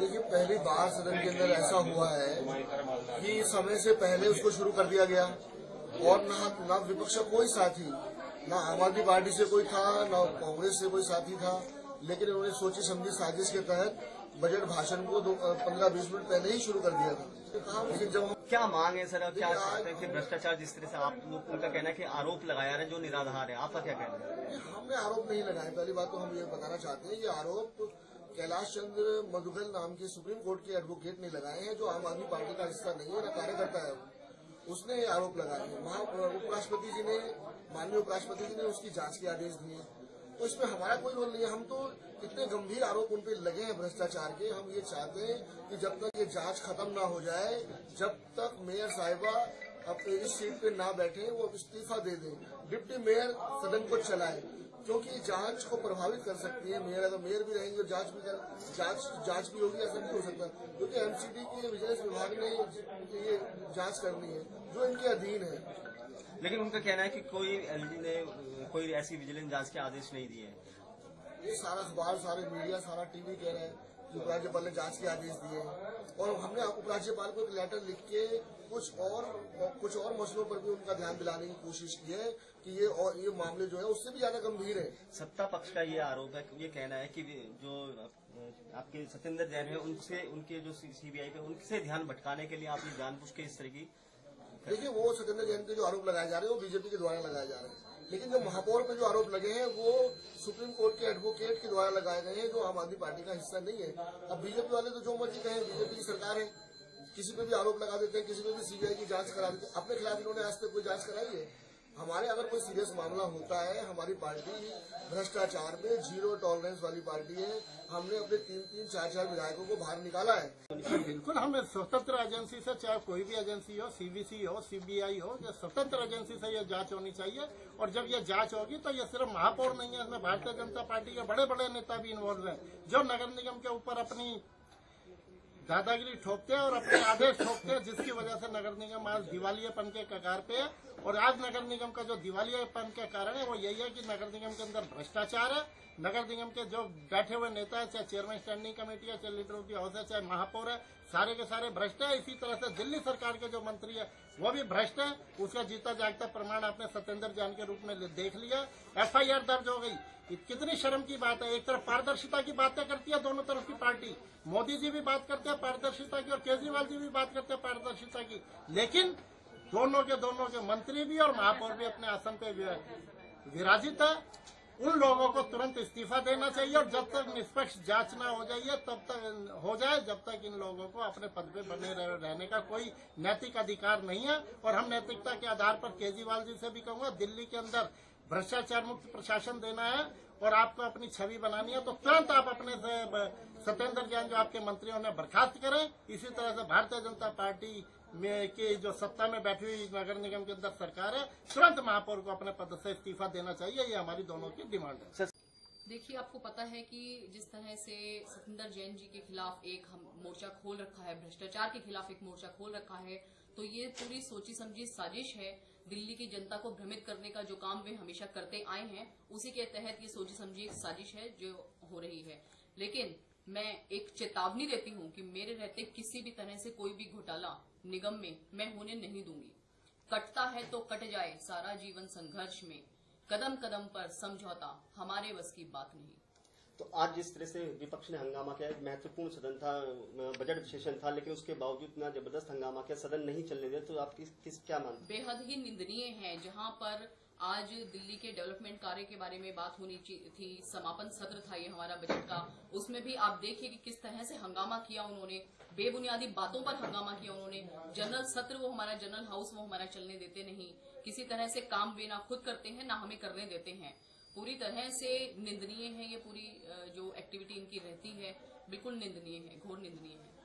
देखिए पहली बार सदन के अंदर ऐसा हुआ है कि समय से पहले उसको शुरू कर दिया गया और ना ना विपक्ष का कोई साथी ना आम आदमी पार्टी से कोई था ना कांग्रेस से कोई साथी था लेकिन उन्होंने सोची समझी साजिश के तहत बजट भाषण को पंद्रह बीस मिनट पहले ही शुरू कर दिया था। लेकिन जब क्या मांग है सर क्या चाहते हैं कि भ्रष्टाचार जिस तरह से आप लोग उनका कहना है कि आरोप लगाया रहे जो निराधार है आपका क्या कहना है? हमने आरोप नहीं लगाए। पहली बात तो हम ये बताना चाहते हैं ये आरोप कैलाश चंद्र मधुगल नाम के सुप्रीम कोर्ट के एडवोकेट ने लगाए हैं जो आम आदमी पार्टी का हिस्सा नहीं है ना कार्यकर्ता है उसने ये आरोप लगाए हैं। उपराष्ट्रपति जी ने माननीय उपराष्ट्रपति जी ने उसकी जाँच के आदेश दिए। तो इसमें हमारा कोई रोल नहीं है। हम तो इतने गंभीर आरोप उन लगे हैं भ्रष्टाचार के। हम ये चाहते हैं कि जब तक ये जाँच खत्म ना हो जाए, जब तक मेयर साहिबा अपने इस सीट पे ना बैठे वो इस्तीफा दे दें। डिप्टी मेयर सदन को चलाए क्योंकि जाँच को प्रभावित कर सकती है मेयर। अगर मेयर भी रहेंगे जाँच भी कर जाँच जाँच भी होगी ऐसा भी हो सकता है क्योंकि एमसीडी के विजिलेंस विभाग ने ये जाँच करनी है जो इनके अधीन है। लेकिन उनका कहना है कि कोई एलजी ने कोई ऐसी विजिलेंस जाँच के आदेश नहीं दिए ये सारा अखबार सारे मीडिया सारा टीवी कह रहे हैं कि उपराज्यपाल ने जाँच के आदेश दिए और हमने उपराज्यपाल को एक लेटर लिख के कुछ और कुछ और मसलों पर भी उनका ध्यान दिलाने की कोशिश की है कि ये और ये मामले जो है उससे भी ज़्यादा गंभीर है। सत्ता पक्ष का ये आरोप है ये कहना है कि जो आपके सत्येंद्र जैन है उनसे उनके जो सीबीआई पे उनसे ध्यान भटकाने के लिए आप ये जानबूझ के इस तरह की देखिए वो सत्येंद्र जैन के जो आरोप लगाए जा रहे हैं वो बीजेपी के द्वारा लगाए जा रहे हैं। लेकिन जो महापौर पे जो आरोप लगे हैं वो सुप्रीम कोर्ट के एडवोकेट के द्वारा लगाए गए हैं जो आम आदमी पार्टी का हिस्सा नहीं है। अब बीजेपी वाले तो जो मर्ज़ी कहें बीजेपी की सरकार है। किसी पे भी आरोप लगा देते हैं, किसी पे भी सीबीआई की जाँच करा देते हैं। अपने खिलाफ इन्होंने आज तक कोई जाँच कराई है? हमारे अगर कोई सीरियस मामला होता है, हमारी पार्टी भ्रष्टाचार में ज़ीरो टॉलरेंस वाली पार्टी है। हमने अपने तीन तीन, चार चार विधायकों को बाहर निकाला है। बिल्कुल, हम स्वतंत्र एजेंसी से चाहे कोई भी एजेंसी हो सीबीसी हो सीबीआई हो, या स्वतंत्र एजेंसी से यह जाँच होनी चाहिए। और जब ये जाँच होगी तो ये सिर्फ़ महापौर नहीं है, इसमें भारतीय जनता पार्टी के बड़े बड़े नेता भी इन्वॉल्व हैं, जो नगर निगम के ऊपर अपनी दादागिरी ठोकते हैं और अपने आदेश ठोकते हैं जिसकी वजह से नगर निगम आज दिवालियापन के कगार पे और आज नगर निगम का जो दिवालियापन के कारण है, वो यही है कि नगर निगम के अंदर भ्रष्टाचार है। नगर निगम के जो बैठे हुए नेता है, चाहे चेयरमैन स्टैंडिंग कमेटी है, चाहे लीडर ऑफ़ दी हाउस है, चाहे महापौर है, सारे के सारे भ्रष्ट है। इसी तरह से दिल्ली सरकार के जो मंत्री है, वो भी भ्रष्ट है। उसका जीता जागता प्रमाण आपने सत्येंद्र जैन के रूप में देख लिया। एफआईआर दर्ज हो गई। कितनी शर्म की बात है। एक तरफ़ पारदर्शिता की बातें करती है दोनों तरफ़ की पार्टी। मोदी जी भी बात करते हैं पारदर्शिता की और केजरीवाल जी भी बात करते हैं पारदर्शिता की। लेकिन दोनों के दोनों के मंत्री भी और महापौर भी अपने आसन पे विराजित है। उन लोगों को तुरंत इस्तीफा देना चाहिए और जब तक निष्पक्ष जाँच ना हो जाइए, तब तक हो जाए, जब तक इन लोगों को अपने पद पे बने रहने का कोई नैतिक अधिकार नहीं है। और हम नैतिकता के आधार पर केजरीवाल जी से भी कहूँगा, दिल्ली के अंदर भ्रष्टाचार मुक्त प्रशासन देना है और आपको अपनी छवि बनानी है तो तुरंत आप अपने सत्येंद्र जैन जो आपके मंत्रियों ने बर्खास्त करें। इसी तरह से भारतीय जनता पार्टी की जो सत्ता में बैठी हुई नगर निगम के अंदर सरकार है तुरंत महापौर को अपने पद से इस्तीफा देना चाहिए ये हमारी दोनों की डिमांड है। देखिए आपको पता है कि जिस तरह से सत्येंद्र जैन जी के खिलाफ एक हम मोर्चा खोल रखा है भ्रष्टाचार के खिलाफ एक मोर्चा खोल रखा है तो ये पूरी सोची समझी साजिश है। दिल्ली की जनता को भ्रमित करने का जो काम वे हमेशा करते आए हैं उसी के तहत ये सोची समझी एक साजिश है जो हो रही है। लेकिन मैं एक चेतावनी देती हूँ कि मेरे रहते किसी भी तरह से कोई भी घोटाला निगम में मैं होने नहीं दूँगी। कटता है तो कट जाए सारा जीवन संघर्ष में। कदम कदम पर समझौता हमारे बस की बात नहीं। तो आज जिस तरह से विपक्ष ने हंगामा किया महत्वपूर्ण सदन था बजट सेशन था लेकिन उसके बावजूद इतना ज़बरदस्त हंगामा किया सदन नहीं चलने दिया तो आप किस, किस क्या मानते बेहद ही निंदनीय है जहाँ पर आज दिल्ली के डेवलपमेंट कार्य के बारे में बात होनी थी, समापन सत्र था ये हमारा बजट का। उसमें भी आप देखिए कि किस तरह से हंगामा किया उन्होंने, बेबुनियादी बातों पर हंगामा किया उन्होंने। जनरल सत्र वो हमारा, जनरल हाउस वो हमारा चलने देते नहीं। किसी तरह से काम भी ना खुद करते हैं, ना हमें करने देते हैं। पूरी तरह से निंदनीय है ये पूरी जो एक्टिविटी इनकी रहती है, बिल्कुल निंदनीय है, घोर निंदनीय है।